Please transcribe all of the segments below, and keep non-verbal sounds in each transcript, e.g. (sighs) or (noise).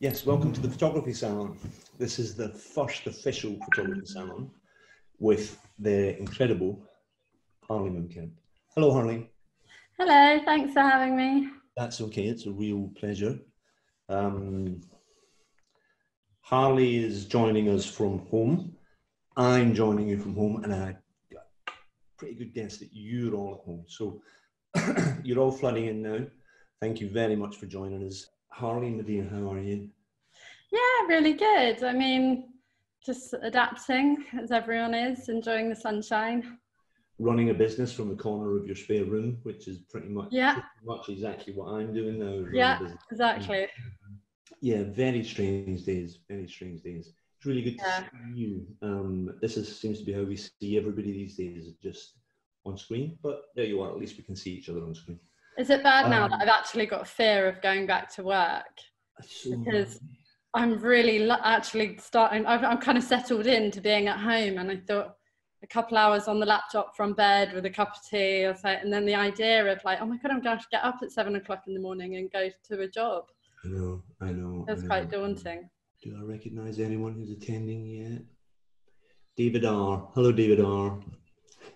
Yes, welcome to the photography salon. This is the first official photography salon with the incredible Harley Moon Kemp. Hello, Harley. Hello, thanks for having me. That's okay, it's a real pleasure. Um, Harley is joining us from home. I'm joining you from home, and I got a pretty good guess that you're all at home. So (coughs) you're all flooding in now. Thank you very much for joining us. Harley, dear, how are you? Yeah, really good. I mean, just adapting as everyone is, enjoying the sunshine. Running a business from the corner of your spare room, which is pretty much, yeah. pretty much exactly what I'm doing now. Yeah, exactly. Yeah, very strange days. Very strange days. It's really good yeah. to see you. Um, this is, seems to be how we see everybody these days, just on screen. But there you are. At least we can see each other on screen. Is it bad now um, that I've actually got fear of going back to work? Because I'm really actually starting, i am kind of settled into being at home and I thought a couple hours on the laptop from bed with a cup of tea or so, and then the idea of like, oh my God, I'm going to get up at seven o'clock in the morning and go to a job. I know, I know. It's quite daunting. Do I recognize anyone who's attending yet? David R. Hello, David R.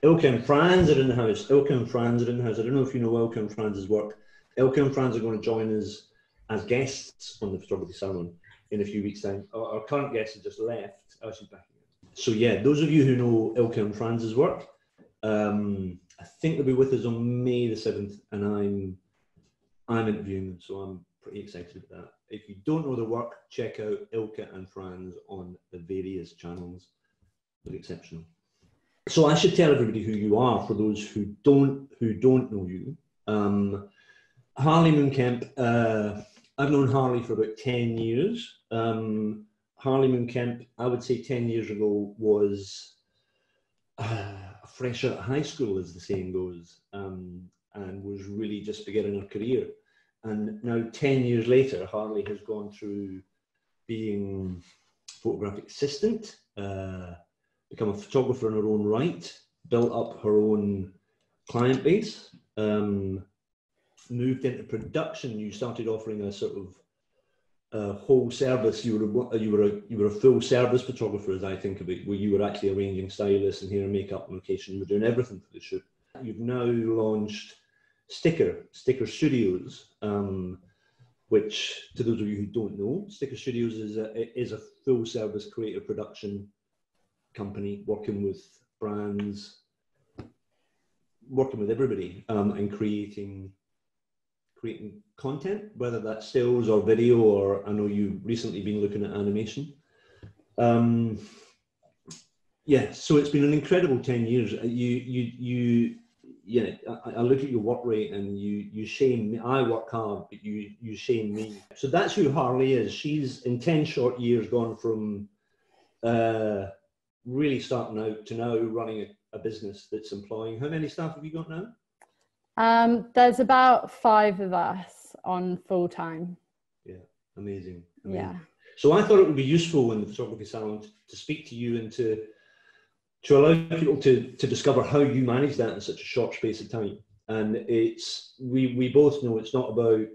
Ilka and Franz are in the house. Ilka and Franz are in the house. I don't know if you know Ilka and Franz's work. Ilka and Franz are going to join us as guests on the photography salon in a few weeks' time. Our, current guest has just left. Oh, she's back again. So yeah, those of you who know Ilka and Franz's work, um, I think they'll be with us on May the seventh, and I'm I'm interviewing them, so I'm pretty excited about that. If you don't know the work, check out Ilka and Franz on the various channels. They're exceptional. So I should tell everybody who you are for those who don't who don't know you. Um, Harley Moon Kemp. Uh, I've known Harley for about ten years. Um, Harley Moon Kemp, I would say ten years ago, was uh, a fresh out of high school, as the saying goes, um, and was really just beginning her career. And now, ten years later, Harley has gone through being photographic assistant. Uh, become a photographer in her own right, built up her own client base, um, moved into production. You started offering a sort of whole service. You were a, you were a you were a full service photographer, as I think of it, where you were actually arranging stylists and hair and makeup and location. You were doing everything for the shoot. You've now launched Sticker Sticker Studios. Um, which, to those of you who don't know, Sticker Studios is a, is a full service creative production company working with brands, working with everybody, um, and creating creating content, whether that's stills or video, or I know you've recently been looking at animation. Um, yeah, so it's been an incredible ten years. Uh, you you you yeah, I, I, look at your work rate and you you shame me. I work hard, but you you shame me. So that's who Harley is. She's in ten short years gone from uh, really start out to know running a, a business that's employing. How many staff have you got now? Um, there's about five of us on full time. Yeah, amazing, amazing. Yeah. So I thought it would be useful in the photography salon to, to speak to you and to to allow people to to discover how you manage that in such a short space of time. And it's we we both know it's not about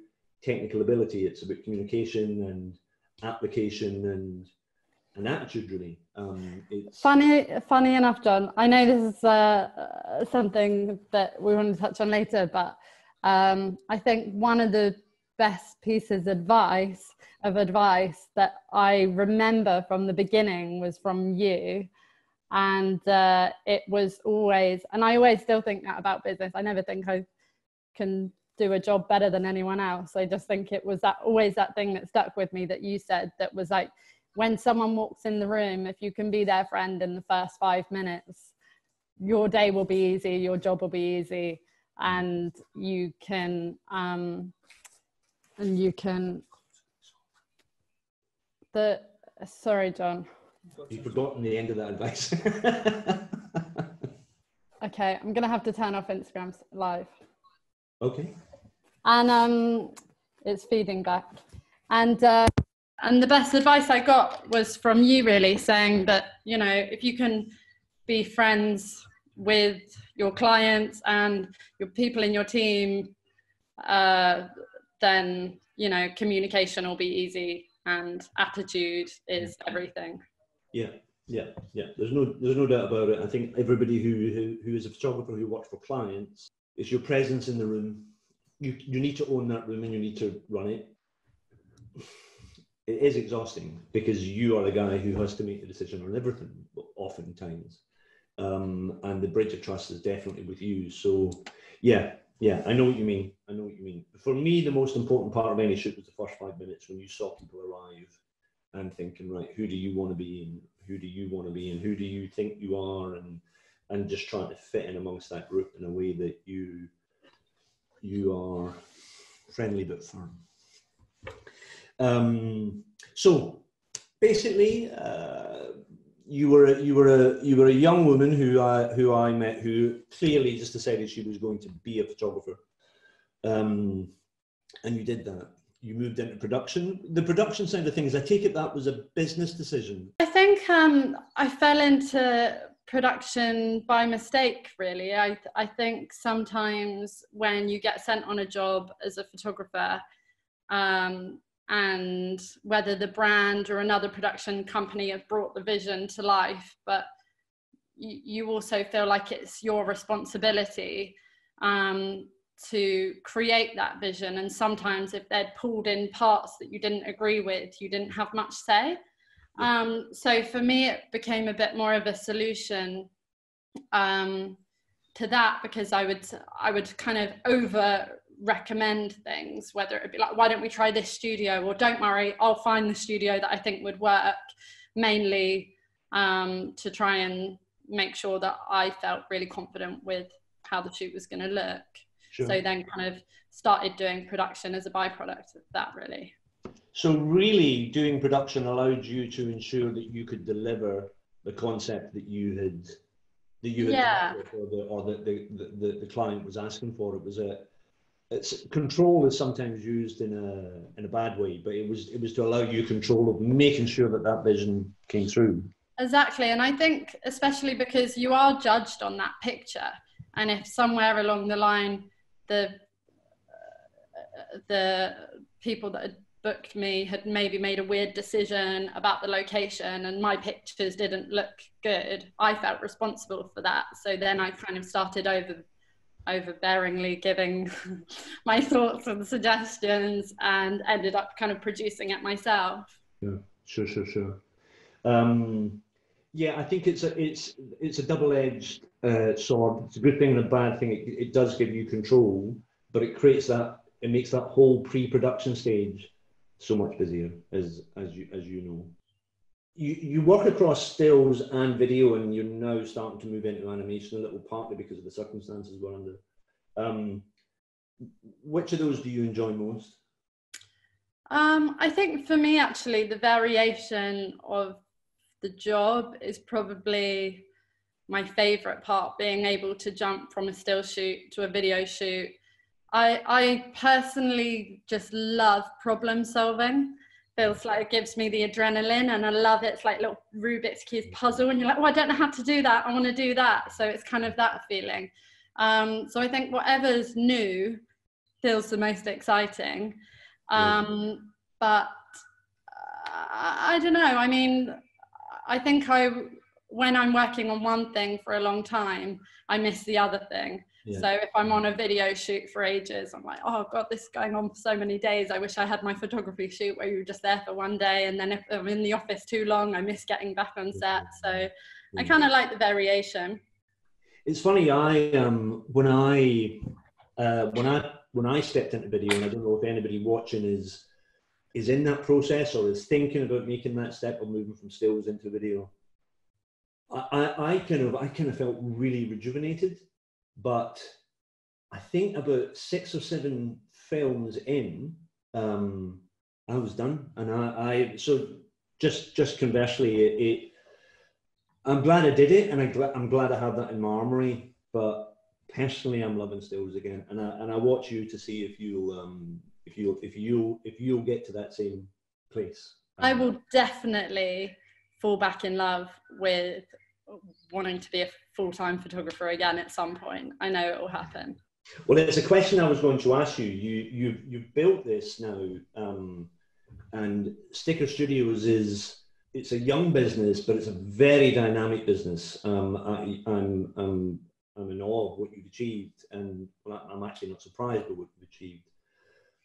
technical ability; it's about communication and application and an attitude really. Um, funny, funny enough, John. I know this is uh, something that we want to touch on later, but um, I think one of the best pieces of advice of advice that I remember from the beginning was from you, and uh, it was always, and I always still think that about business. I never think I can do a job better than anyone else. I just think it was that always that thing that stuck with me that you said that was like when someone walks in the room, if you can be their friend in the first five minutes, your day will be easy, your job will be easy, and you can um, and you can the sorry, John. You've forgotten the end of that advice. (laughs) okay, I'm gonna have to turn off Instagram live. Okay. And um, it's feeding back, and. Uh, and the best advice I got was from you, really, saying that, you know, if you can be friends with your clients and your people in your team, uh, then, you know, communication will be easy and attitude is everything. Yeah, yeah, yeah. There's no there's no doubt about it. I think everybody who who, who is a photographer who works for clients, it's your presence in the room. You you need to own that room and you need to run it. It is exhausting because you are the guy who has to make the decision on everything, oftentimes. Um, and the bridge of trust is definitely with you. So, yeah, yeah, I know what you mean. I know what you mean. For me, the most important part of any shoot was the first five minutes when you saw people arrive and thinking, right, who do you want to be in? Who do you want to be in? Who do you think you are? And and just trying to fit in amongst that group in a way that you you are friendly but firm. Um, so basically, uh, you were a, you were a you were a young woman who I who I met who clearly just decided she was going to be a photographer, um, and you did that. You moved into production. The production side of things, I take it that was a business decision. I think um, I fell into production by mistake. Really, I I think sometimes when you get sent on a job as a photographer. Um, and whether the brand or another production company have brought the vision to life but you, you also feel like it's your responsibility um, to create that vision. And sometimes if they'd pulled in parts that you didn't agree with you didn't have much say. Um, so for me it became a bit more of a solution um, to that because i would i would kind of over recommend things, whether it be like, why don't we try this studio? Or don't worry, I'll find the studio that I think would work, mainly um, to try and make sure that I felt really confident with how the shoot was going to look. Sure. So then kind of started doing production as a byproduct of that, really. So, really, doing production allowed you to ensure that you could deliver the concept that you had that you had yeah. or, the, or the, the, the, the client was asking for. It was a it's control is sometimes used in a in a bad way, but it was it was to allow you control of making sure that that vision came through. Exactly, and I think especially because you are judged on that picture, and if somewhere along the line the uh, the people that had booked me had maybe made a weird decision about the location and my pictures didn't look good, I felt responsible for that. So then I kind of started over overbearingly giving (laughs) my thoughts and suggestions and ended up kind of producing it myself. Yeah, sure, sure, sure. Um, yeah, I think it's a it's it's a double-edged uh, sword. It's a good thing and a bad thing. It, it does give you control, but it creates that it makes that whole pre-production stage so much busier, as as you as you know you, you work across stills and video, and you're now starting to move into animation a little, partly because of the circumstances we're under. Um, which of those do you enjoy most? Um, I think for me, actually, the variation of the job is probably my favorite part being able to jump from a still shoot to a video shoot. I, I personally just love problem solving feels like it gives me the adrenaline and I love it. It's like little Rubik's Cube puzzle and you're like, oh, I don't know how to do that. I want to do that. So it's kind of that feeling. Um, so I think whatever's new feels the most exciting. Um, but uh, I don't know. I mean, I think I, when I'm working on one thing for a long time, I miss the other thing. So if I'm on a video shoot for ages, I'm like, oh God, this is going on for so many days. I wish I had my photography shoot where you were just there for one day. And then if I'm in the office too long, I miss getting back on set. So I kind of like the variation. It's funny. I um when I uh, when I when I stepped into video, and I don't know if anybody watching is is in that process or is thinking about making that step of moving from stills into video. I, I, I kind of I kind of felt really rejuvenated but I think about six or seven films in, um, I was done, and I, I so just just conversely, it, it, I'm glad I did it, and I, I'm glad I have that in my armory. But personally, I'm loving stills again, and I and I watch you to see if you'll um, if you if you if you'll get to that same place. I will definitely fall back in love with wanting to be a full-time photographer again at some point. I know it will happen. Well, it's a question I was going to ask you. You you you've built this now, um, and Sticker Studios is it's a young business, but it's a very dynamic business. Um, I, I'm, I'm, I'm in awe of what you've achieved, and I'm actually not surprised by what you've achieved.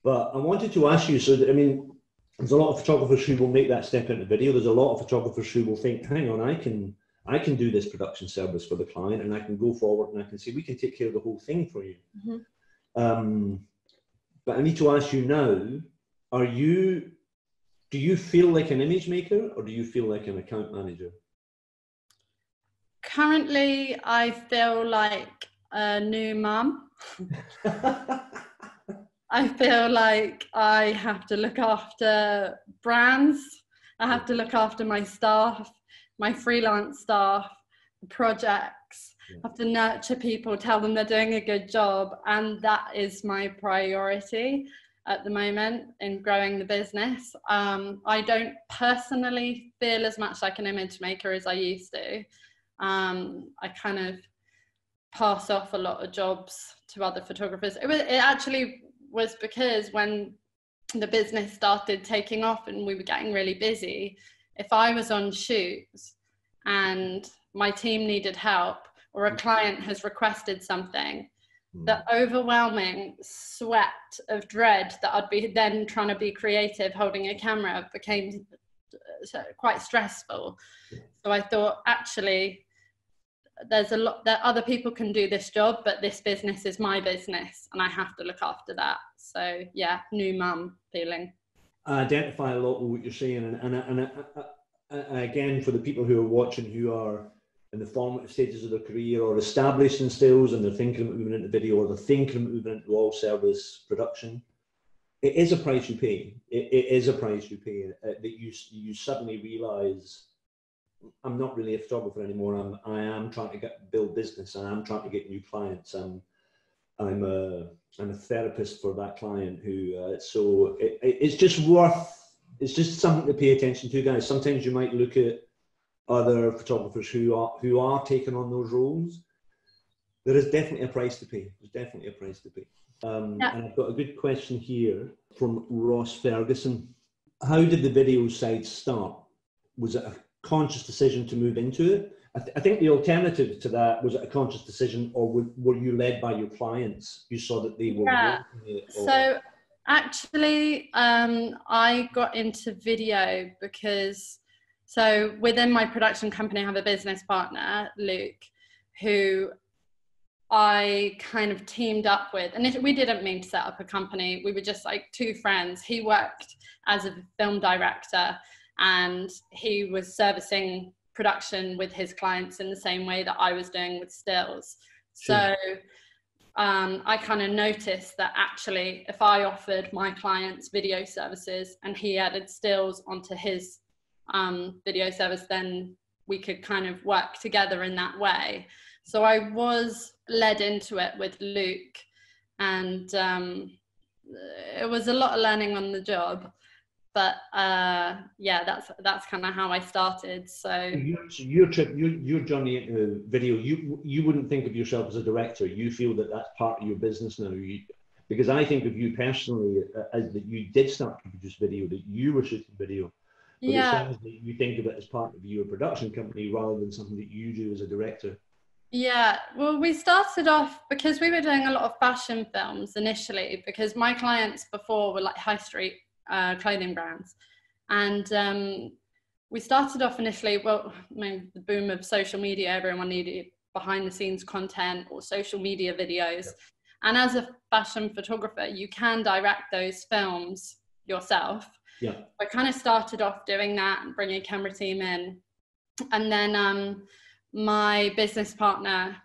But I wanted to ask you so, that, I mean, there's a lot of photographers who will make that step into video. There's a lot of photographers who will think, hang on, I can. I can do this production service for the client and I can go forward and I can say, we can take care of the whole thing for you. Mm-hmm. Um, but I need to ask you now, are you do you feel like an image maker or do you feel like an account manager? Currently, I feel like a new mum. (laughs) I feel like I have to look after brands. I have to look after my staff, my freelance staff, projects. I have to nurture people, tell them they're doing a good job, and that is my priority at the moment in growing the business. Um, I don't personally feel as much like an image maker as I used to. Um, I kind of pass off a lot of jobs to other photographers. It, was, it actually was because when the business started taking off and we were getting really busy, if I was on shoots and my team needed help or a client has requested something, Hmm. the overwhelming sweat of dread that I'd be then trying to be creative holding a camera became uh, quite stressful. So I thought, actually, there's a lot that other people can do this job, but this business is my business and I have to look after that. So, yeah, new mum feeling. I identify a lot with what you're saying. And, and, and, and again, for the people who are watching who are in the formative stages of their career or established in stills and they're thinking about moving into video or they're thinking about moving into all service production, it is a price you pay. it, it is a price you pay uh, that you you suddenly realise I'm not really a photographer anymore. I'm I am trying to get build business and I'm trying to get new clients. I'm I'm a I'm a therapist for that client who uh, so it, it's just worth it's just something to pay attention to, guys. Sometimes you might look at other photographers who are who are taking on those roles, there is definitely a price to pay. There's definitely a price to pay. Um, yeah. And I've got a good question here from Ross Ferguson. How did the video side start? Was it a conscious decision to move into it? I, th- I think the alternative to that was it a conscious decision, or were, were you led by your clients? You saw that they were. Yeah. so actually, um, I got into video because so within my production company, I have a business partner, Luke, who I kind of teamed up with. And it, we didn't mean to set up a company. We were just like two friends. He worked as a film director and he was servicing production with his clients in the same way that I was doing with stills. Sure. So um, I kind of noticed that actually, if I offered my clients video services and he added stills onto his um, video service, then we could kind of work together in that way. So I was led into it with Luke, and um, it was a lot of learning on the job. But uh, yeah, that's that's kind of how I started. So your, your trip, your, your journey into video, you you wouldn't think of yourself as a director. You feel that that's part of your business now. You, because I think of you personally uh, as that you did start to produce video, that you were shooting video but yeah. it you think of it as part of your production company rather than something that you do as a director. Yeah, well, we started off because we were doing a lot of fashion films initially because my clients before were like high street uh, clothing brands. And um, we started off initially, well, I mean, the boom of social media, everyone needed behind the scenes content or social media videos. And as a fashion photographer, you can direct those films yourself. Yeah. I kind of started off doing that and bringing a camera team in. And then um, my business partner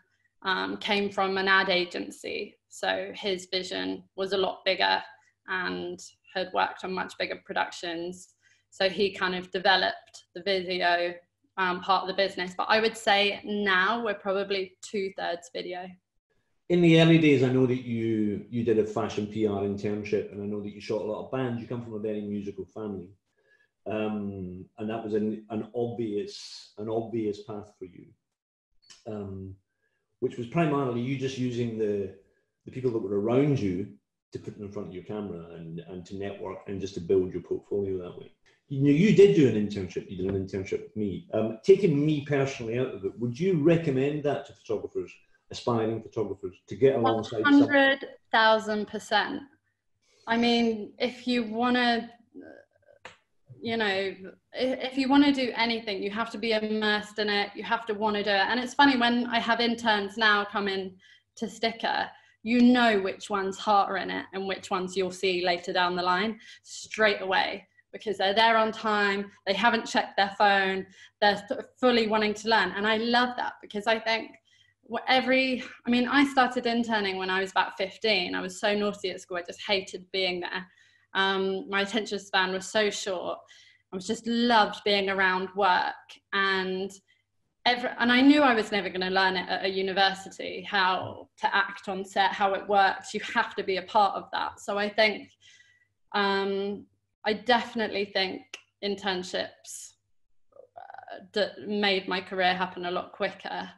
um, came from an ad agency. So his vision was a lot bigger and had worked on much bigger productions. So he kind of developed the video um, part of the business. But I would say now we're probably two thirds video in the early days, I know that you you did a fashion PR internship, and I know that you shot a lot of bands. You come from a very musical family, um, and that was an, an obvious an obvious path for you, um, which was primarily you just using the the people that were around you to put in front of your camera and, and to network and just to build your portfolio that way. You know, you did do an internship. You did an internship with me. Um, taking me personally out of it, would you recommend that to photographers, aspiring photographers, to get alongside? Hundred thousand percent. I mean, if you want to, you know, if you want to do anything, you have to be immersed in it. You have to want to do it. And it's funny when I have interns now come in to Sticker, you know which ones heart are in it and which ones you'll see later down the line straight away because they're there on time, they haven't checked their phone, they're fully wanting to learn. And I love that because I think every, I mean, I started interning when I was about 15. I was so naughty at school, I just hated being there. Um, my attention span was so short. I was just loved being around work and every, and I knew I was never going to learn it at a university how to act on set, how it works. You have to be a part of that. So I think um, I definitely think internships uh, made my career happen a lot quicker.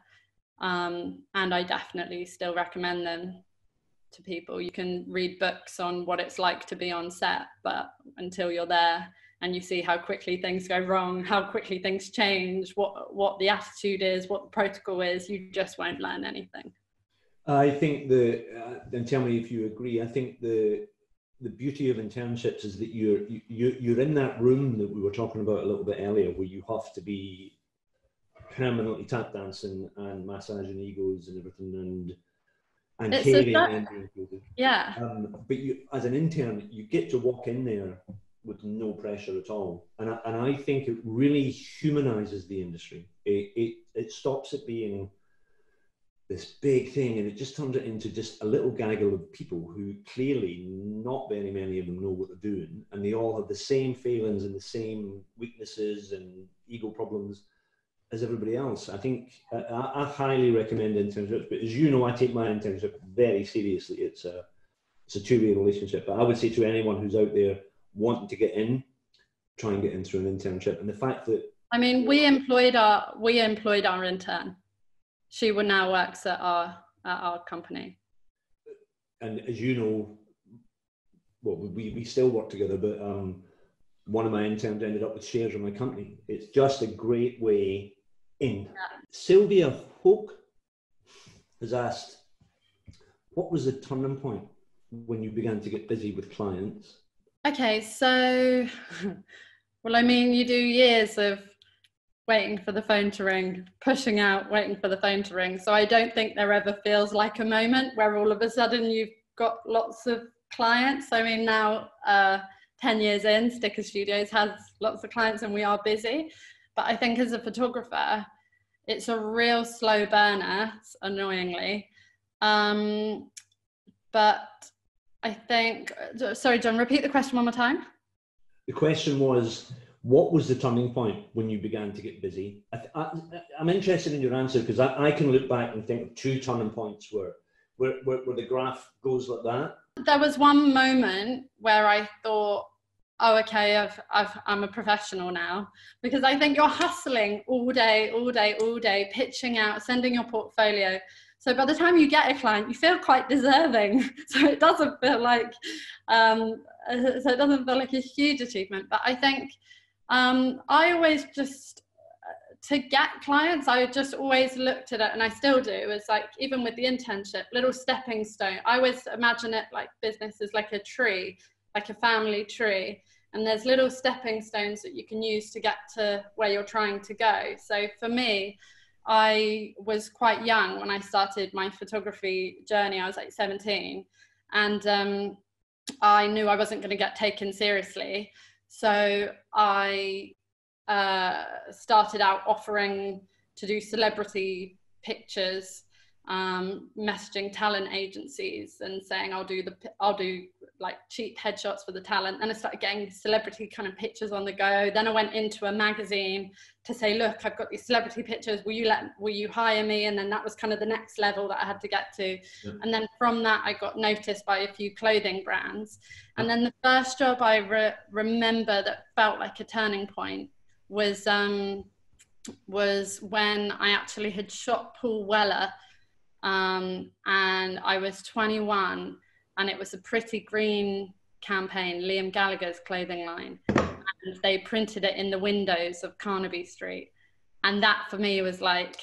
Um, and I definitely still recommend them to people. You can read books on what it's like to be on set, but until you're there and you see how quickly things go wrong, how quickly things change, what what the attitude is, what the protocol is, you just won't learn anything. I think the uh, and tell me if you agree. I think the the beauty of internships is that you're you, you're in that room that we were talking about a little bit earlier, where you have to be permanently tap dancing and massaging egos and everything, and and it's caring and being Yeah. Um, but you, as an intern, you get to walk in there with no pressure at all, and I, and I think it really humanizes the industry. It it it stops it being this big thing and it just turns it into just a little gaggle of people who clearly not very many of them know what they're doing and they all have the same failings and the same weaknesses and ego problems as everybody else. I think i, I highly recommend internships but as you know i take my internship very seriously. It's a it's a two-way relationship but i would say to anyone who's out there wanting to get in try and get in through an internship and the fact that i mean we employed our we employed our intern she will now works at our at our company. And as you know, well, we, we still work together, but um, one of my interns ended up with shares in my company. It's just a great way in. Yeah. Sylvia Hoke has asked, what was the turning point when you began to get busy with clients? Okay, so, (laughs) well, I mean, you do years of waiting for the phone to ring, pushing out, waiting for the phone to ring. So I don't think there ever feels like a moment where all of a sudden you've got lots of clients. I mean, now uh, 10 years in, Sticker Studios has lots of clients and we are busy. But I think as a photographer, it's a real slow burner, annoyingly. Um, but I think, uh, sorry, John, repeat the question one more time. The question was what was the turning point when you began to get busy? I, am interested in your answer because I, I, can look back and think of two turning points where, where, where, where the graph goes like that. There was one moment where I thought, oh, okay, I've, I've, I'm a professional now. Because I think you're hustling all day, all day, all day, pitching out, sending your portfolio. So by the time you get a client, you feel quite deserving. (laughs) So it doesn't feel like, um, so it doesn't feel like a huge achievement. But I think um, I always just uh, to get clients, I just always looked at it, and I still do. It's like even with the internship, little stepping stone. I always imagine it like business is like a tree, like a family tree, and there's little stepping stones that you can use to get to where you're trying to go. So for me, I was quite young when I started my photography journey. I was like 17, and um, I knew I wasn't going to get taken seriously. So I uh, started out offering to do celebrity pictures, um, messaging talent agencies and saying I'll do the I'll do like cheap headshots for the talent. Then I started getting celebrity kind of pictures on the go. Then I went into a magazine to say, look, I've got these celebrity pictures. Will you let will you hire me? And then that was kind of the next level that I had to get to. Yeah. And then from that, I got noticed by a few clothing brands. And then the first job I re- remember that felt like a turning point was um, was when I actually had shot Paul Weller, um, and I was 21, and it was a pretty green campaign, Liam Gallagher's clothing line. And they printed it in the windows of Carnaby Street. And that for me was like,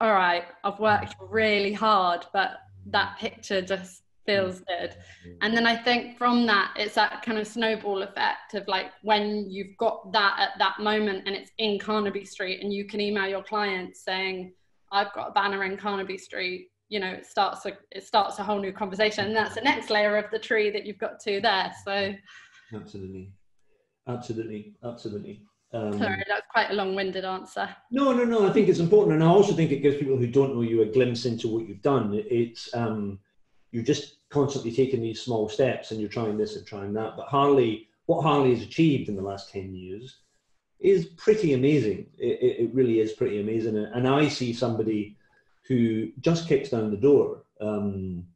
all right, I've worked really hard, but that picture just feels good. And then I think from that, it's that kind of snowball effect of like when you've got that at that moment and it's in Carnaby Street and you can email your clients saying, I've got a banner in Carnaby Street you know it starts a it starts a whole new conversation and that's the next layer of the tree that you've got to there so. Absolutely. Absolutely. Absolutely. Um, sorry that's quite a long-winded answer. No no no i think it's important and i also think it gives people who don't know you a glimpse into what you've done. It's um, you're just constantly taking these small steps and you're trying this and trying that but harley what harley has achieved in the last 10 years is pretty amazing. It, it, it really is pretty amazing and i see somebody who just kicks down the door. Um,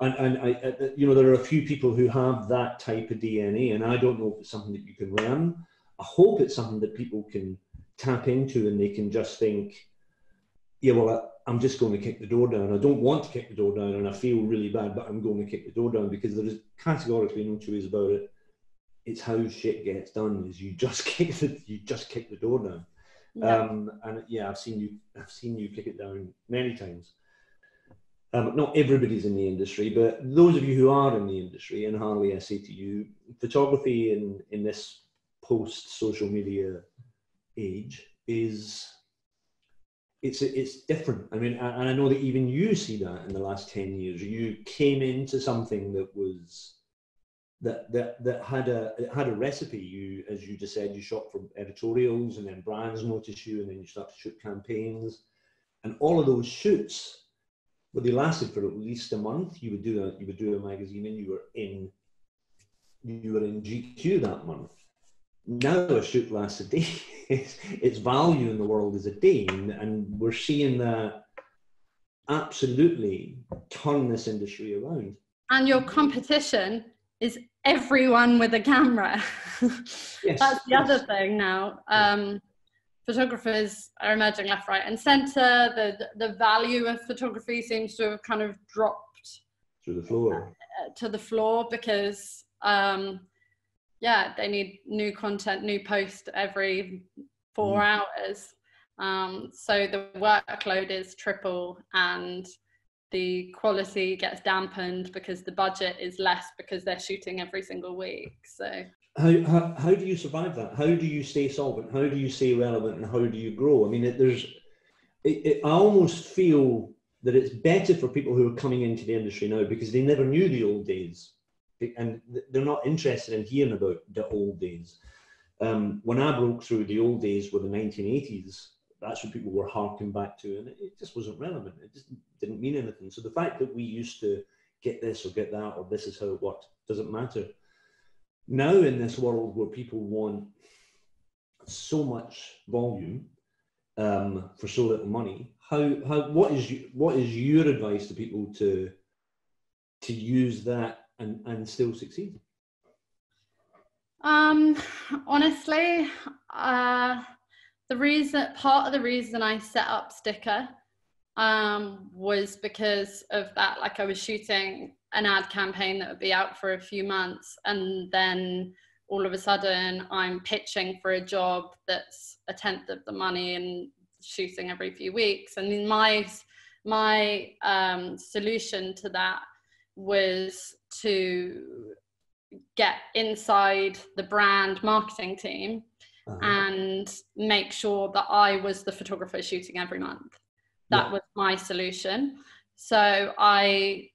and, and I, you know, there are a few people who have that type of DNA, and I don't know if it's something that you can learn. I hope it's something that people can tap into, and they can just think, yeah, well, I, am just going to kick the door down. I don't want to kick the door down, and I feel really bad, but I'm going to kick the door down because there is categorically no two ways about it. It's how shit gets done. Is you just (laughs) kick the you just kick the door down. Um, and yeah, I've seen you. I've seen you kick it down many times. Um, not everybody's in the industry, but those of you who are in the industry, and Harley, I say to you, photography in in this post social media age is it's it's different. I mean, and I know that even you see that in the last ten years. You came into something that was that that that had a it had a recipe. You, as you just said, you shot for editorials, and then brands notice you, and then you start to shoot campaigns, and all of those shoots, but they lasted for at least a month. You would do a you would do a magazine, and you were in you were in GQ that month. Now a shoot lasts a day. (laughs) its, its value in the world is a day, and, and we're seeing that absolutely turn this industry around. And your competition is everyone with a camera. (laughs) yes, That's the yes. other thing now. Um, photographers are emerging left, right, and centre. The the value of photography seems to have kind of dropped to the floor. Uh, to the floor because um, yeah, they need new content, new post every four mm. hours. Um, so the workload is triple and the quality gets dampened because the budget is less because they're shooting every single week. So how, how, how do you survive that? How do you stay solvent? How do you stay relevant and how do you grow? I mean, it, there's, it, it, I almost feel that it's better for people who are coming into the industry now because they never knew the old days and they're not interested in hearing about the old days. Um, when I broke through, the old days were the 1980s that's what people were harking back to, and it, it just wasn't relevant. It just didn't mean anything. So the fact that we used to get this or get that or this is how it worked doesn't matter. Now in this world where people want so much volume um, for so little money, how how what is you, what is your advice to people to to use that and and still succeed? Um, honestly, uh, the reason part of the reason I set up Sticker um, was because of that. Like I was shooting an ad campaign that would be out for a few months, and then all of a sudden I'm pitching for a job that's a tenth of the money and shooting every few weeks. And my my um, solution to that was to get inside the brand marketing team uh-huh. and make sure that I was the photographer shooting every month. That yeah. was my solution. So I,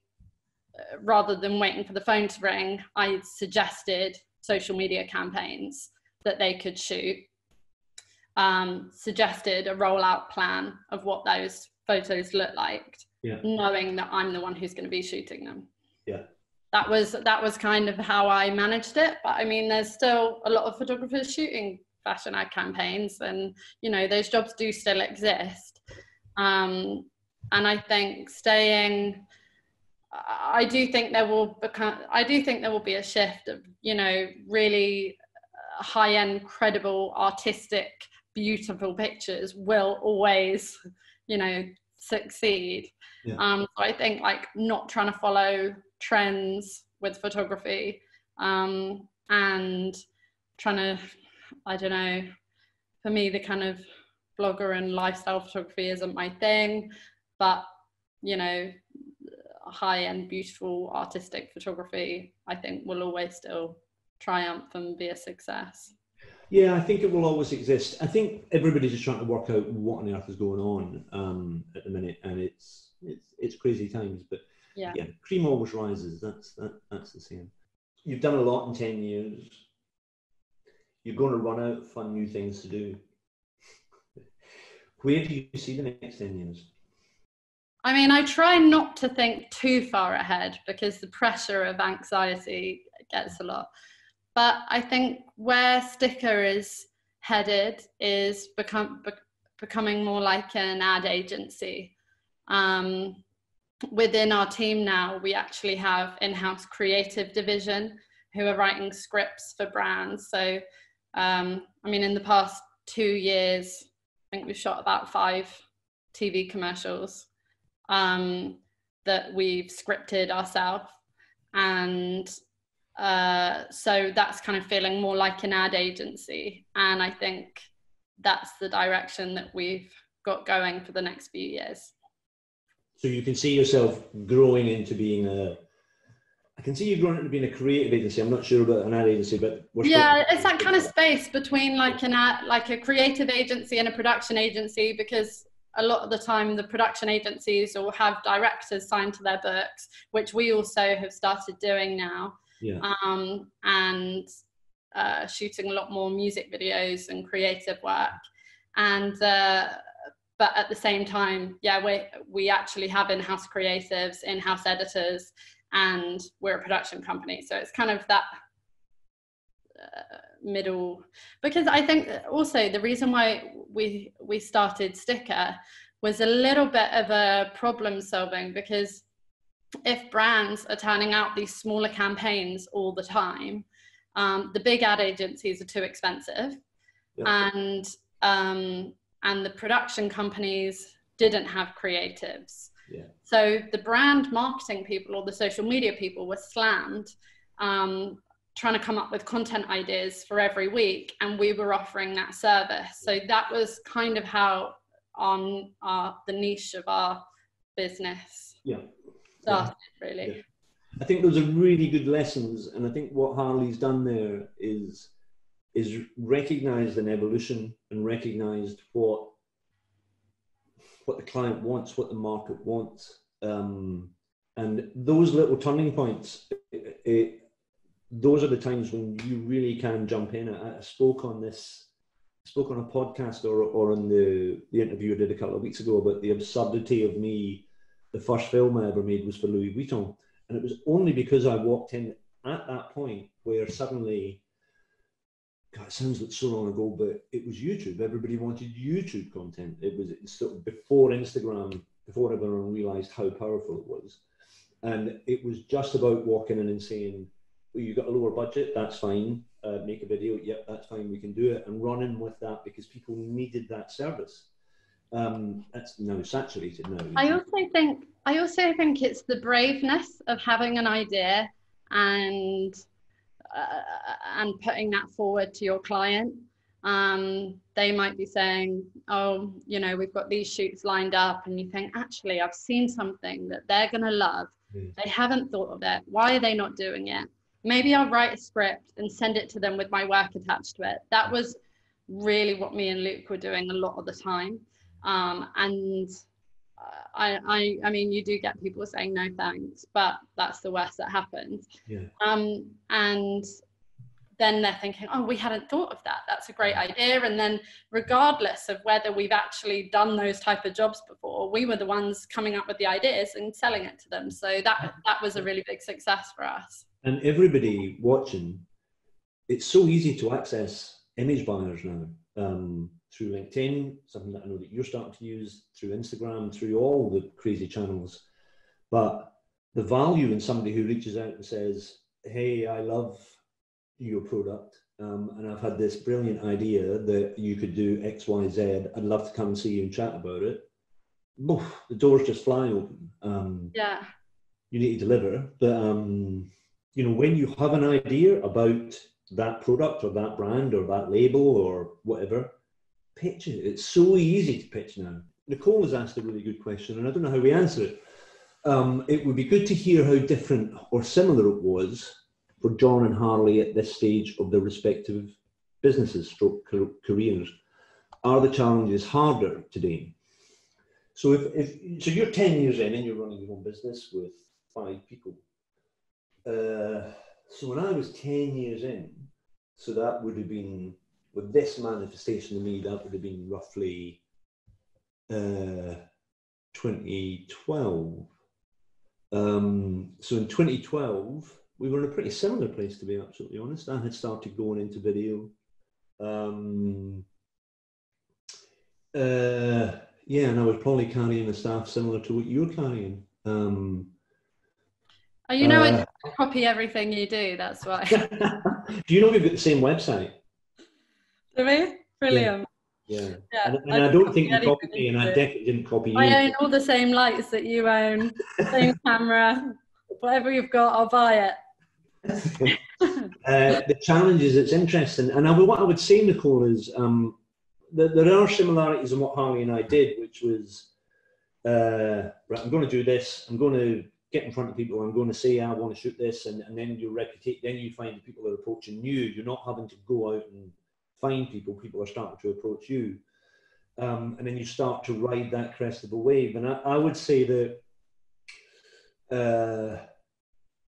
uh, rather than waiting for the phone to ring, I suggested social media campaigns that they could shoot. Um, suggested a rollout plan of what those photos look like, yeah. knowing that I'm the one who's going to be shooting them. Yeah that was that was kind of how I managed it. But I mean, there's still a lot of photographers shooting fashion ad campaigns and you know those jobs do still exist um, and i think staying i do think there will become i do think there will be a shift of you know really uh, high end credible artistic beautiful pictures will always you know succeed yeah. um, so i think like not trying to follow trends with photography um, and trying to, I don't know, for me, the kind of blogger and lifestyle photography isn't my thing, but you know, high end, beautiful, artistic photography, I think will always still triumph and be a success. Yeah, I think it will always exist. I think everybody's just trying to work out what on earth is going on um, at the minute, and it's it's it's crazy times. But yeah, yeah cream always rises. That's that, that's the same. You've done a lot in ten years. You're going to run out of fun new things to do. Where do you see the next ten years? I mean, I try not to think too far ahead because the pressure of anxiety gets a lot. But I think where Sticker is headed is become, be, becoming more like an ad agency. Um, within our team now, we actually have in-house creative division who are writing scripts for brands. So, um, I mean, in the past two years, I think we've shot about five TV commercials um, that we've scripted ourselves. And uh, so that's kind of feeling more like an ad agency. And I think that's the direction that we've got going for the next few years. So you can see yourself growing into being a. I can see you growing into being a creative agency. I'm not sure about an ad agency, but yeah, it's that kind of space between like an ad, like a creative agency and a production agency because a lot of the time the production agencies will have directors signed to their books, which we also have started doing now. Yeah. Um, and uh, shooting a lot more music videos and creative work. And uh, but at the same time, yeah, we we actually have in-house creatives, in-house editors, and we're a production company. So it's kind of that uh, middle because I think also the reason why we we started Sticker was a little bit of a problem solving because if brands are turning out these smaller campaigns all the time, um, the big ad agencies are too expensive, yeah. and um, and the production companies didn't have creatives. Yeah. So the brand marketing people or the social media people were slammed um, trying to come up with content ideas for every week and we were offering that service so that was kind of how on our the niche of our business yeah started yeah. really yeah. i think those are really good lessons and i think what harley's done there is is recognized an evolution and recognized what what the client wants what the market wants um, and those little turning points it, it, those are the times when you really can jump in. I, I spoke on this, spoke on a podcast or, or on the, the interview I did a couple of weeks ago about the absurdity of me. The first film I ever made was for Louis Vuitton. And it was only because I walked in at that point where suddenly, God, it sounds like so long ago, but it was YouTube. Everybody wanted YouTube content. It was sort of before Instagram, before everyone realized how powerful it was. And it was just about walking in and saying, you've got a lower budget, that's fine. Uh, make a video, yep, that's fine, we can do it, and running with that because people needed that service. Um, that's now saturated now. I also think I also think it's the braveness of having an idea and uh, and putting that forward to your client. Um, they might be saying, "Oh, you know, we've got these shoots lined up," and you think, "Actually, I've seen something that they're going to love. Mm. They haven't thought of it. Why are they not doing it?" maybe I'll write a script and send it to them with my work attached to it. That was really what me and Luke were doing a lot of the time. Um, and I, I, I mean, you do get people saying no thanks, but that's the worst that happens. Yeah. Um, and then they're thinking, oh, we hadn't thought of that. That's a great idea. And then, regardless of whether we've actually done those type of jobs before, we were the ones coming up with the ideas and selling it to them. So that that was a really big success for us and everybody watching, it's so easy to access image buyers now um, through LinkedIn, something that I know that you're starting to use through Instagram, through all the crazy channels. But the value in somebody who reaches out and says, "Hey, I love your product, um, and I've had this brilliant idea that you could do X, Y, Z. I'd love to come and see you and chat about it." Oof, the doors just fly open. Um, yeah. You need to deliver, but um, you know, when you have an idea about that product or that brand or that label or whatever, pitch it. It's so easy to pitch now. Nicole has asked a really good question, and I don't know how we answer it. Um, it would be good to hear how different or similar it was for John and Harley at this stage of their respective businesses, stroke careers. Are the challenges harder today? So if, if so, you're ten years in and you're running your own business with five people. Uh, so when I was ten years in, so that would have been with this manifestation to me, that would have been roughly uh, 2012. Um, so in 2012, we were in a pretty similar place, to be absolutely honest. I had started going into video. Um, uh, yeah, and I was probably carrying a staff similar to what you're carrying. Um, oh, you know, uh, I copy everything you do. That's why. (laughs) do you know we've got the same website? Do we? Brilliant. Yeah. yeah. yeah. And, and I, I, don't think you copied me, and I definitely didn't copy you. I own all the same lights that you own, same (laughs) camera. Whatever you've got, I'll buy it. (laughs) uh, the challenge is it's interesting, and I, what I would say, Nicole, is um, that there are similarities in what Harley and I did, which was uh, right. I'm going to do this. I'm going to get in front of people. I'm going to say I want to shoot this, and, and then you reputate. Then you find the people that are approaching you. You're not having to go out and find people. People are starting to approach you, um, and then you start to ride that crest of a wave. And I, I would say that. Uh,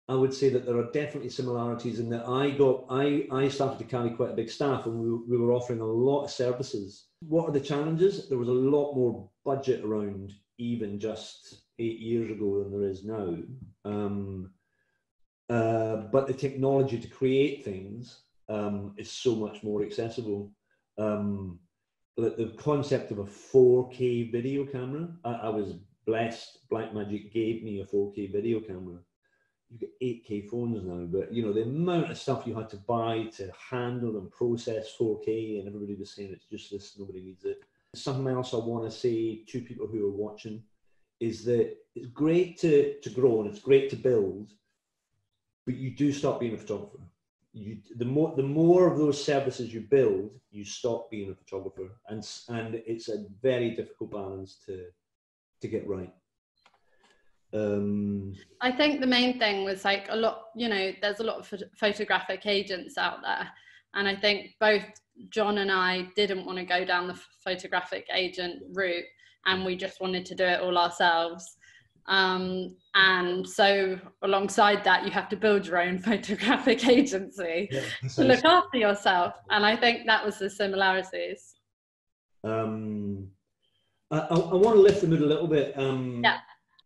I would say that there are definitely similarities in that I got I I started to carry quite a big staff and we, we were offering a lot of services. What are the challenges? There was a lot more budget around even just eight years ago than there is now. Um, uh, but the technology to create things um, is so much more accessible. Um, the, concept of a 4K video camera, I, I was blessed. Blackmagic gave me a 4K video camera you've got 8K phones now, but you know, the amount of stuff you had to buy to handle and process 4K, and everybody was saying it's just this, nobody needs it. Something else I want to say to people who are watching is that it's great to, to grow and it's great to build, but you do stop being a photographer. You, the more the more of those services you build, you stop being a photographer, and and it's a very difficult balance to to get right. Um, I think the main thing was like a lot, you know, there's a lot of photographic agents out there. And I think both John and I didn't want to go down the photographic agent route and we just wanted to do it all ourselves. Um, and so, alongside that, you have to build your own (laughs) photographic agency yeah, to look after yourself. And I think that was the similarities. Um, I, I, I want to lift the mood a little bit. Um, yeah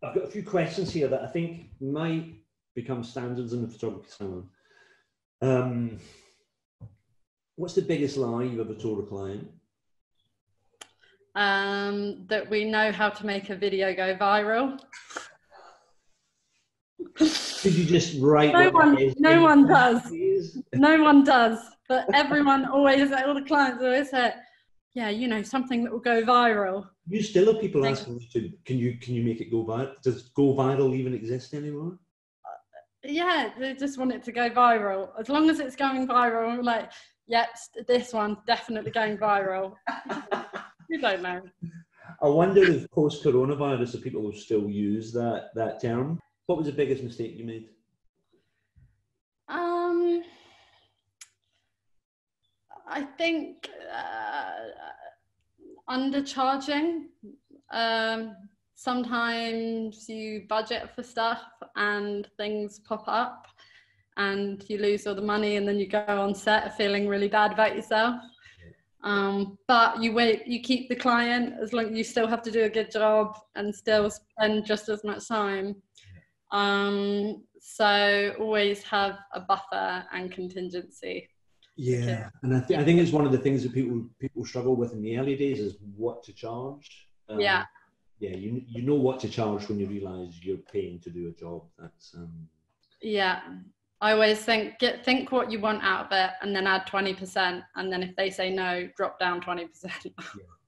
I've got a few questions here that I think might become standards in the photography salon. Um, what's the biggest lie you've ever told a client? Um, that we know how to make a video go viral. Could you just write? No one, no one does. No one does. But everyone always, all the clients always say, yeah, you know, something that will go viral. You still have people asking you to, can you can you make it go viral? Does go viral even exist anymore? Uh, yeah, they just want it to go viral. As long as it's going viral, like, yep, this one definitely going viral. (laughs) you don't know. I wonder if post coronavirus, if people will still use that that term. What was the biggest mistake you made? Um, I think uh, undercharging. Um, sometimes you budget for stuff and things pop up and you lose all the money and then you go on set feeling really bad about yourself. Um, but you wait, you keep the client as long you still have to do a good job and still spend just as much time. Um, so always have a buffer and contingency. Yeah, and I, th- I think it's one of the things that people people struggle with in the early days is what to charge. Um, yeah. Yeah, you you know what to charge when you realise you're paying to do a job. That's um. Yeah, I always think get think what you want out of it, and then add twenty percent, and then if they say no, drop down twenty percent. (laughs)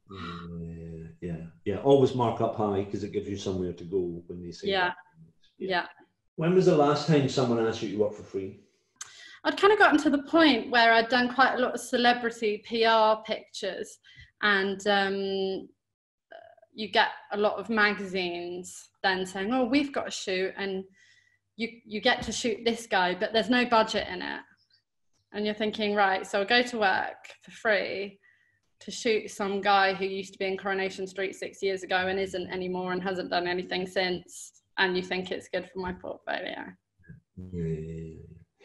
yeah, yeah, yeah. Always mark up high because it gives you somewhere to go when they say. Yeah, yeah. yeah. When was the last time someone asked you to work for free? I'd kind of gotten to the point where I'd done quite a lot of celebrity PR pictures, and um, you get a lot of magazines then saying, "Oh, we've got a shoot," and you you get to shoot this guy, but there's no budget in it, and you're thinking, right, so I'll go to work for free to shoot some guy who used to be in Coronation Street six years ago and isn't anymore and hasn't done anything since, and you think it's good for my portfolio. Yeah, yeah,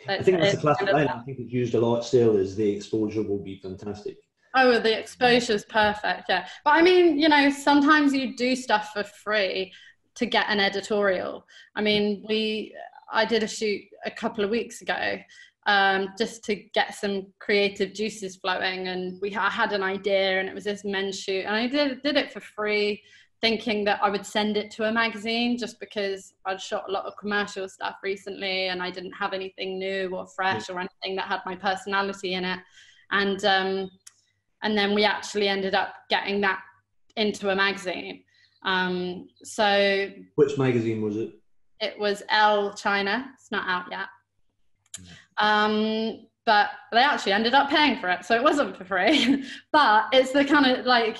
yeah. I think that's a classic line. I think it's used a lot still. Is the exposure will be fantastic. Oh, the exposure's perfect. Yeah, but I mean, you know, sometimes you do stuff for free to get an editorial. I mean, we I did a shoot a couple of weeks ago um, just to get some creative juices flowing, and we I had an idea, and it was this men's shoot, and I did did it for free thinking that I would send it to a magazine just because I'd shot a lot of commercial stuff recently and I didn't have anything new or fresh or anything that had my personality in it. And um, and then we actually ended up getting that into a magazine. Um, so which magazine was it? It was Elle China. It's not out yet. Um, but they actually ended up paying for it, so it wasn't for free. (laughs) but it's the kind of like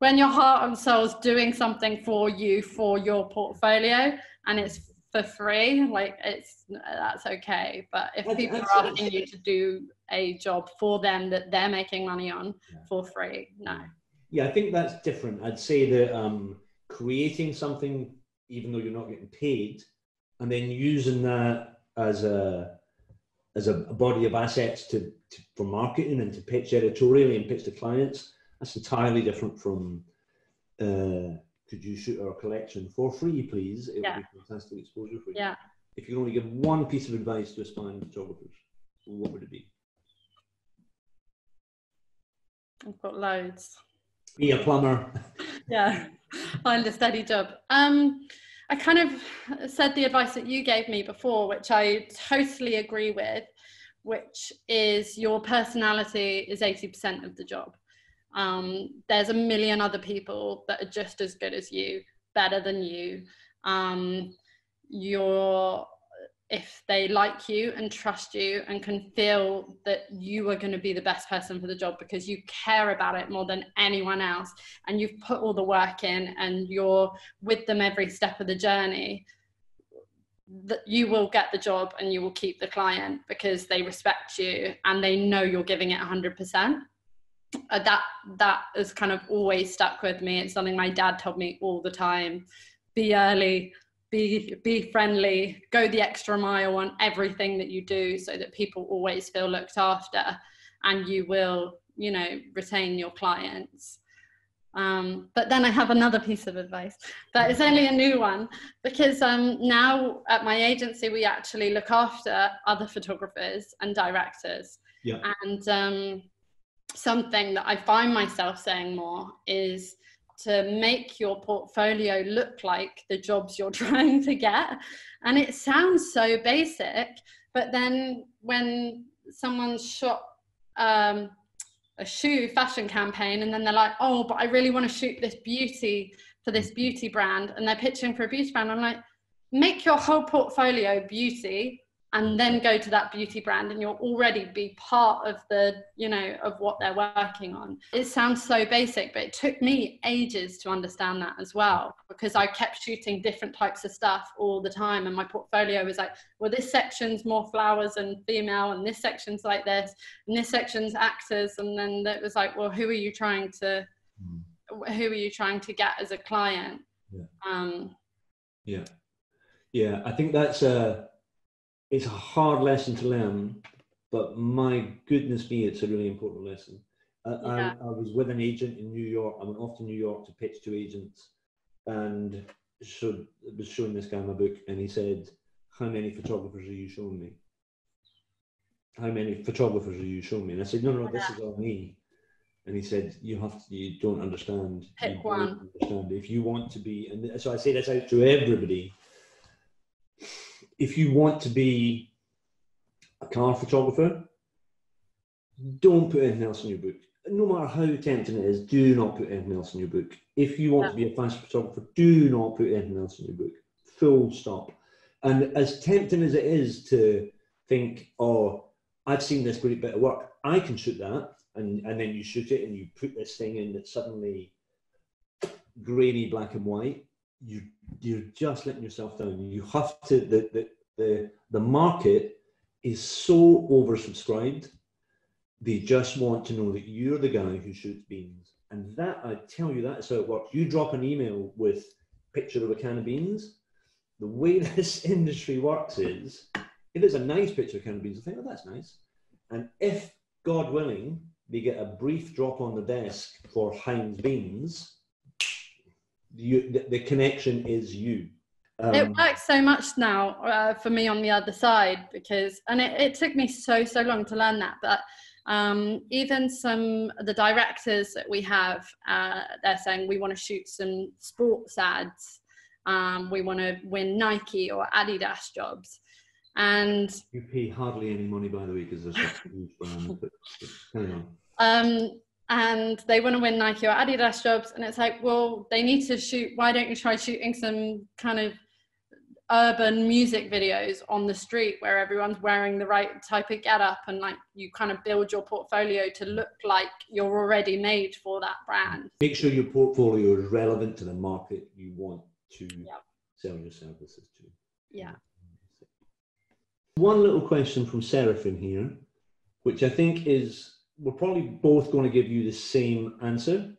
when your heart and soul is doing something for you for your portfolio and it's for free like it's that's okay but if people are asking you to do a job for them that they're making money on yeah. for free no yeah i think that's different i'd say that um, creating something even though you're not getting paid and then using that as a as a, body of assets to, to for marketing and to pitch editorially and pitch to clients that's entirely different from uh, could you shoot our collection for free, please? It yeah. would be fantastic exposure for you. Yeah. If you could only give one piece of advice to aspiring photographers, what would it be? I've got loads. Be a plumber. (laughs) yeah, find a steady job. Um, I kind of said the advice that you gave me before, which I totally agree with, which is your personality is 80% of the job. Um, there's a million other people that are just as good as you, better than you. Um, you're, if they like you and trust you and can feel that you are going to be the best person for the job because you care about it more than anyone else and you've put all the work in and you're with them every step of the journey that you will get the job and you will keep the client because they respect you and they know you're giving it 100% uh, that that has kind of always stuck with me. It's something my dad told me all the time. Be early, be be friendly, go the extra mile on everything that you do so that people always feel looked after and you will, you know, retain your clients. Um, but then I have another piece of advice that is only a new one because um, now at my agency we actually look after other photographers and directors. Yeah. And um, something that I find myself saying more is to make your portfolio look like the jobs you're (laughs) trying to get. And it sounds so basic, but then when someone's shot um, a shoe fashion campaign and then they're like, oh, but I really want to shoot this beauty for this beauty brand, and they're pitching for a beauty brand, I'm like, make your whole portfolio beauty and then go to that beauty brand and you'll already be part of the you know of what they're working on. It sounds so basic but it took me ages to understand that as well because i kept shooting different types of stuff all the time and my portfolio was like well this section's more flowers and female and this section's like this and this section's actors and then it was like well who are you trying to mm. who are you trying to get as a client? Yeah. Um yeah. Yeah i think that's a it's a hard lesson to learn, but my goodness me, it's a really important lesson. Uh, yeah. I, I, was with an agent in New York. I went off to New York to pitch to agents, and showed, was showing this guy my book, and he said, "How many photographers are you showing me? How many photographers are you showing me?" And I said, "No, no, this is all me." And he said, "You have to. You don't understand. Pick you one. Understand if you want to be." And so I say this out to everybody if you want to be a car photographer, don't put anything else in your book. No matter how tempting it is, do not put anything else in your book. If you want to be a fashion photographer, do not put anything else in your book. Full stop. And as tempting as it is to think, oh, I've seen this great bit of work, I can shoot that, and, and then you shoot it and you put this thing in that's suddenly grainy black and white, you you're just letting yourself down. You have to the the the, the market is so oversubscribed. They just want to know that you're the guy who shoots beans. And that I tell you that's how it works. You drop an email with picture of a can of beans. The way (laughs) this industry works is if it's a nice picture of can of beans, I think, oh that's nice. And if God willing, they get a brief drop on the desk for Heinz beans, you, the, the connection is you. Um, it works so much now uh, for me on the other side because, and it, it, took me so, so long to learn that. But um, even some the directors that we have, uh, they're saying we want to shoot some sports ads. Um, we want to win Nike or Adidas jobs. And you pay hardly any money, by the way, because there's a huge brand. But, on. And they want to win Nike or Adidas jobs. And it's like, well, they need to shoot. Why don't you try shooting some kind of urban music videos on the street where everyone's wearing the right type of get up and like you kind of build your portfolio to look like you're already made for that brand. Make sure your portfolio is relevant to the market you want to yep. sell your services to. Yeah. One little question from Seraphim here, which I think is we're probably both going to give you the same answer,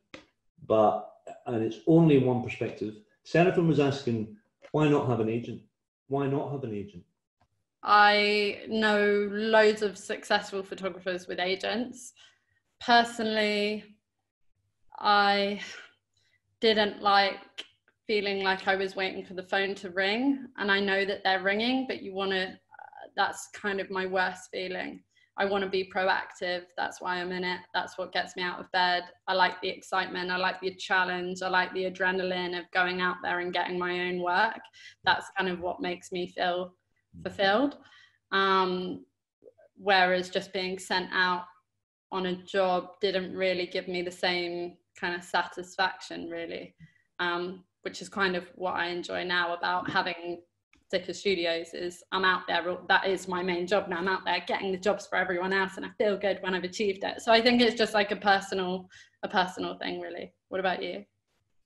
but and it's only one perspective. Seraphim was asking, why not have an agent? Why not have an agent? I know loads of successful photographers with agents. Personally, I didn't like feeling like I was waiting for the phone to ring. And I know that they're ringing, but you want to, that's kind of my worst feeling. I want to be proactive. That's why I'm in it. That's what gets me out of bed. I like the excitement. I like the challenge. I like the adrenaline of going out there and getting my own work. That's kind of what makes me feel fulfilled. Um, whereas just being sent out on a job didn't really give me the same kind of satisfaction, really, um, which is kind of what I enjoy now about having Sticker Studios is I'm out there. That is my main job now. I'm out there getting the jobs for everyone else, and I feel good when I've achieved it. So I think it's just like a personal, a personal thing, really. What about you?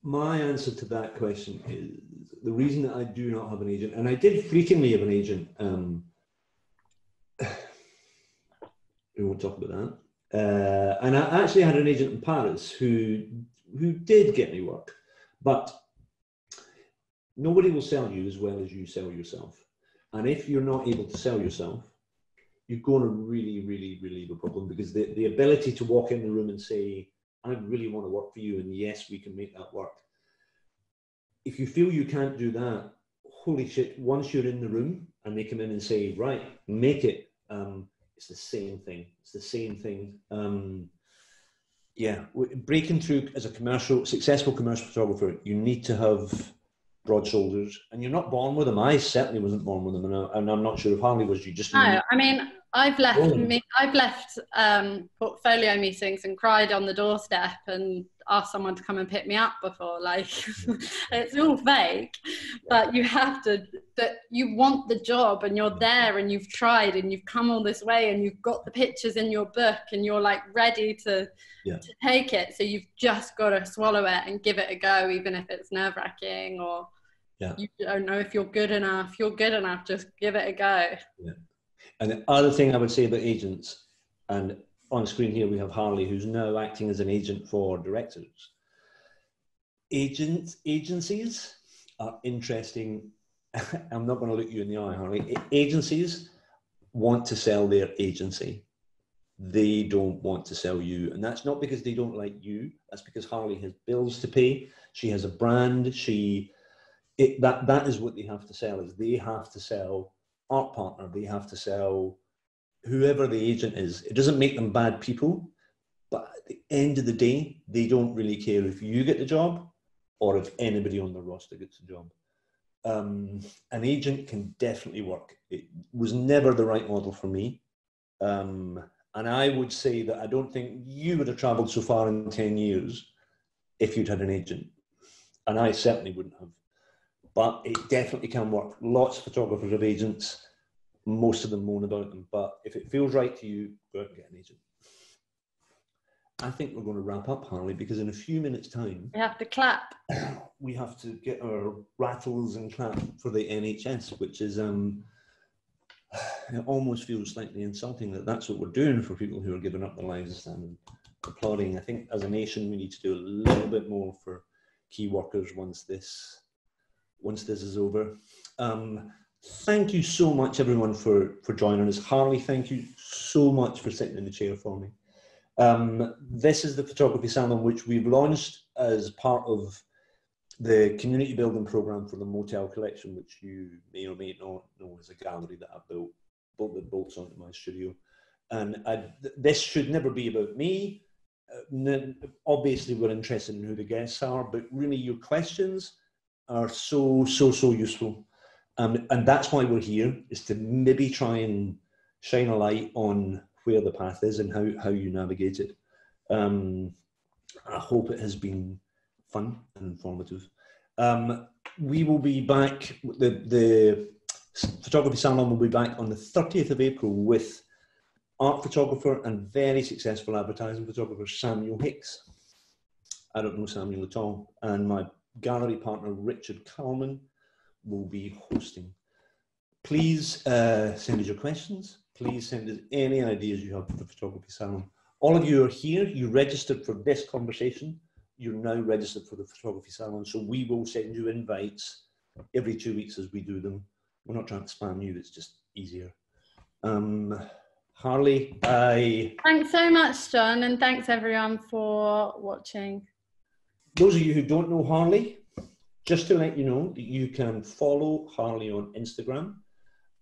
My answer to that question is the reason that I do not have an agent, and I did fleetingly have an agent. Um, (sighs) we won't talk about that. Uh, and I actually had an agent in Paris who who did get me work, but nobody will sell you as well as you sell yourself. And if you're not able to sell yourself, you're going to really, really, really have a problem because the, the ability to walk in the room and say, I really want to work for you, and yes, we can make that work. If you feel you can't do that, holy shit, once you're in the room and they come in and say, right, make it, um, it's the same thing. It's the same thing. Um, yeah, breaking through as a commercial, successful commercial photographer, you need to have broad shoulders, and you're not born with them. I certainly wasn't born with them, and, I, am not sure if Harley was. You just no. I mean, I've left oh. me. I've left um, portfolio meetings and cried on the doorstep and asked someone to come and pick me up before. Like, (laughs) it's all fake, but you have to. That you want the job, and you're there, and you've tried, and you've come all this way, and you've got the pictures in your book, and you're like ready to yeah. to take it. So you've just got to swallow it and give it a go, even if it's nerve wracking or yeah. you don't know if you're good enough. You're good enough. Just give it a go. Yeah. And the other thing I would say about agents, and on screen here we have Harley, who's now acting as an agent for directors. Agents, agencies are interesting. (laughs) I'm not going to look you in the eye, Harley. Agencies want to sell their agency they don't want to sell you. And that's not because they don't like you, that's because Harley has bills to pay. She has a brand. She it, that that is what they have to sell is they have to sell art partner, they have to sell whoever the agent is. It doesn't make them bad people, but at the end of the day, they don't really care if you get the job or if anybody on the roster gets the job. Um, an agent can definitely work. It was never the right model for me. Um, and I would say that I don't think you would have traveled so far in 10 years if you'd had an agent. And I certainly wouldn't have. But it definitely can work. Lots of photographers have agents. Most of them moan about them, but if it feels right to you, go out and get an agent. I think we're going to wrap up, Harley, because in a few minutes' time, We have to clap. (clears throat) we have to get our rattles and clap for the NHS, which is um, it almost feels slightly insulting that that's what we're doing for people who are giving up their lives and applauding. I think as a nation, we need to do a little bit more for key workers once this once this is over. Um, thank you so much, everyone, for for joining us. Harley, thank you so much for sitting in the chair for me. Um, this is the photography salon which we've launched as part of the community building program for the Motel Collection, which you may or may not know is a gallery that I built, built that bolts onto my studio. And I, this should never be about me. Uh, obviously, we're interested in who the guests are, but really, your questions are so so so useful, um, and that's why we're here is to maybe try and shine a light on where the path is and how how you navigate it. Um, I hope it has been fun and informative. Um, we will be back. The the photography salon will be back on the 30th of April with art photographer and very successful advertising photographer Samuel Hicks. I don't know Samuel at all, and my gallery partner Richard Kalman will be hosting. Please uh, send us your questions. Please send us any ideas you have for the photography salon. All of you are here. You registered for this conversation you're now registered for the photography salon. So we will send you invites every two weeks as we do them. We're not trying to spam you, it's just easier. Um, Harley, I. Thanks so much, John, and thanks everyone for watching. Those of you who don't know Harley, just to let you know that you can follow Harley on Instagram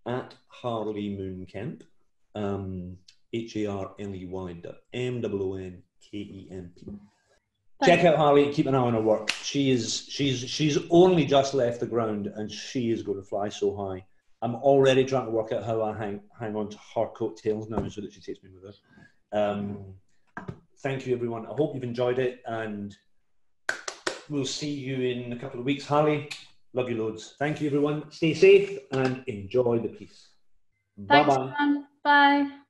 at Harley Moonkemp, um, H A R L E Y M O N K E M P. Check out Harley. Keep an eye on her work. She is she's she's only just left the ground, and she is going to fly so high. I'm already trying to work out how I hang hang on to her coattails now, so that she takes me with her. Um, thank you, everyone. I hope you've enjoyed it, and we'll see you in a couple of weeks. Harley, love you loads. Thank you, everyone. Stay safe and enjoy the piece. Bye bye. Bye.